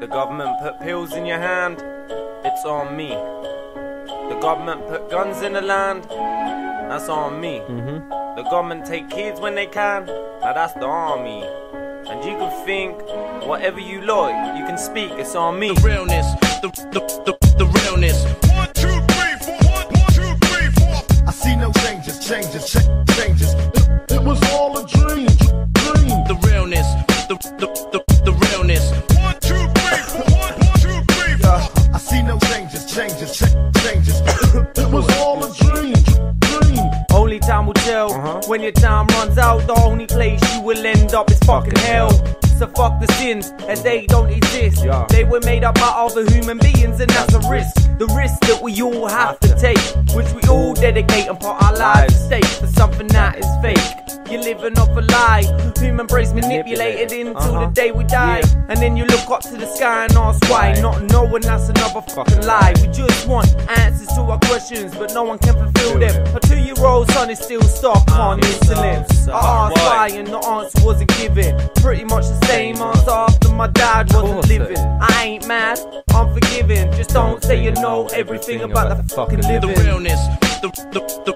The government put pills in your hand, it's on me. The government put guns in the land, that's on me. Mm-hmm. The government take kids when they can, now that's the army. And you can think whatever you like, you can speak, it's on me. the realness, a dream, dream. Only time will tell. Uh-huh. When your time runs out, the only place you will end up is fucking hell. So fuck the sins, as they don't exist. They were made up by other human beings, and that's a risk. The risk that we all have to take, which we all dedicate and put our lives at stake for something that is fake. You're living off a lie. Human brains manipulated until the day we die. And then you look up to the sky and ask why. Not knowing that's another fucking lie. We just want answers to our questions, but no one can fulfill them. A two year old son is still stuck on insulin. I asked why, and the answer wasn't given. Pretty much the same answer after my dad wasn't living. I ain't mad, I'm forgiving. Just don't say you know everything about the fucking The living. realness, the, the, the,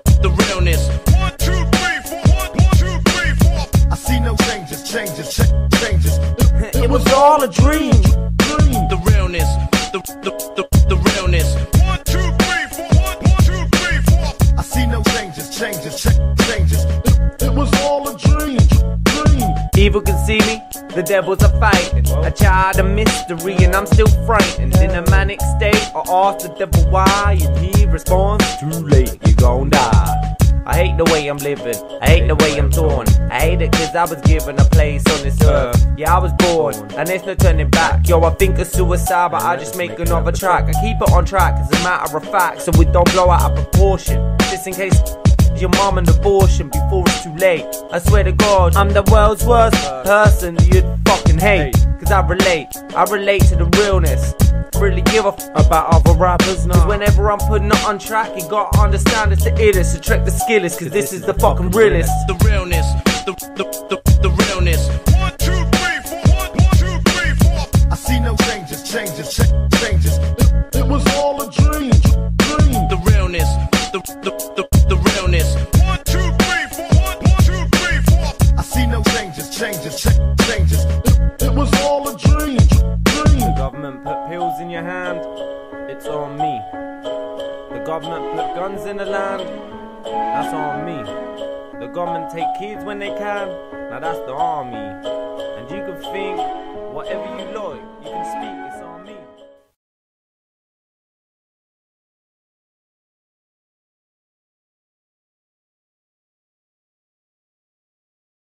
all a dream. dream. The realness, the, the, the, the realness. One, two, three, four. One, one, two, three, four. I see no changes, changes, cha- changes. It, it was all a dream, dream. Evil can see me, the devil's a fighting. A child of mystery, and I'm still frightened. In a manic state, I ask the devil why, and he responds, Too late, you gon' die. I hate the way I'm living, I hate the way I'm torn. I hate it cause I was given a place on this earth. Yeah, I was born, and there's no turning back. Yo, I think of suicide, but I just make another track. I keep it on track as a matter of fact, so we don't blow out of proportion. Just in case your mom an abortion before it's too late. I swear to God, I'm the world's worst person you'd fucking hate. Cause I relate, I relate to the realness. Really give a f about other rappers now. Cause whenever I'm putting it on track, you gotta understand it's the illest, to track the skillest. Cause this is the fucking realest. The realness, the, the, the, the realness. One, two, three, four. One, one, two, three, four. I see no changes, changes, changes. It's on me. The government put guns in the land, that's on me. The government take kids when they can, now that's the army. And you can think whatever you like, you can.